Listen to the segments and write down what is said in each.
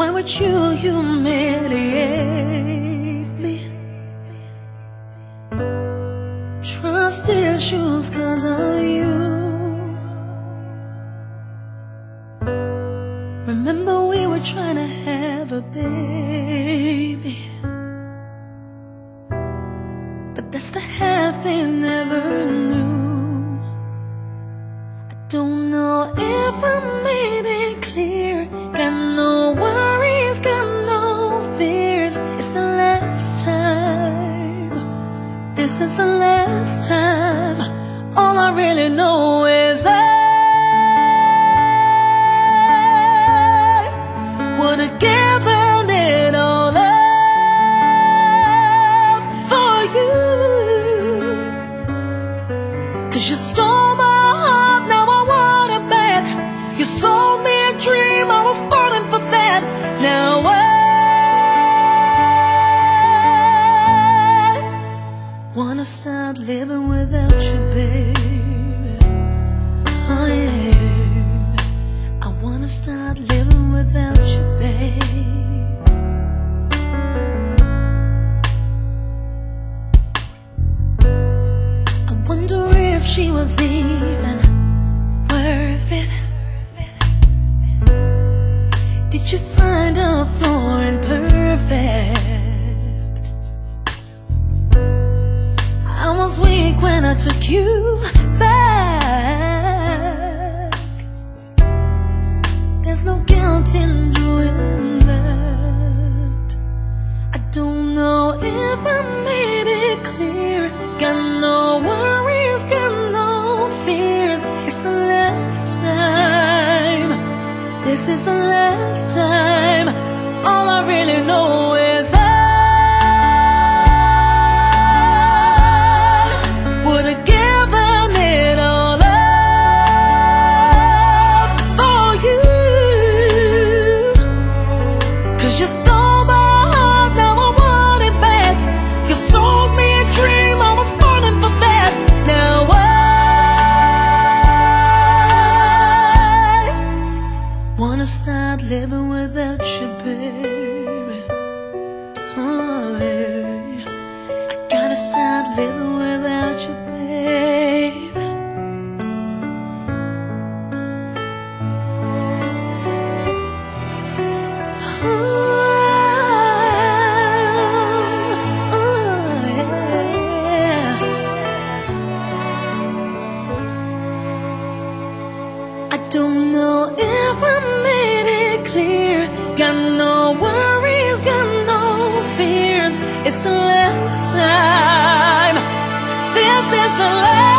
Why would you humiliate me? Trust issues cause of you. Remember we were trying to have a baby. But that's the half they never Is the last time. All I really know is I start living without you, baby. Oh yeah, I wanna start living without you, babe. I wonder if she was even worth it. Did you find a foreign perfect? Was weak when I took you back. There's no guilt in doing that. I don't know if I made it clear. Got no worries, got no fears. It's the last time. This is the last time. Cause you stole don't know if I made it clear. Got no worries, got no fears. It's the last time. This is the last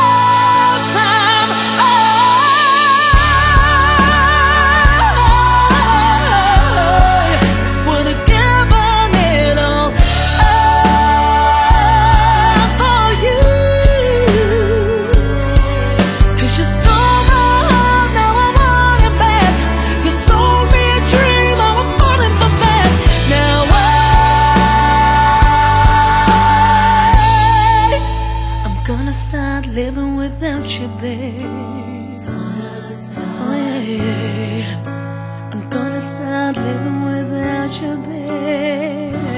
gonna start living without you, babe. Oh yeah, I'm gonna start living without you, babe.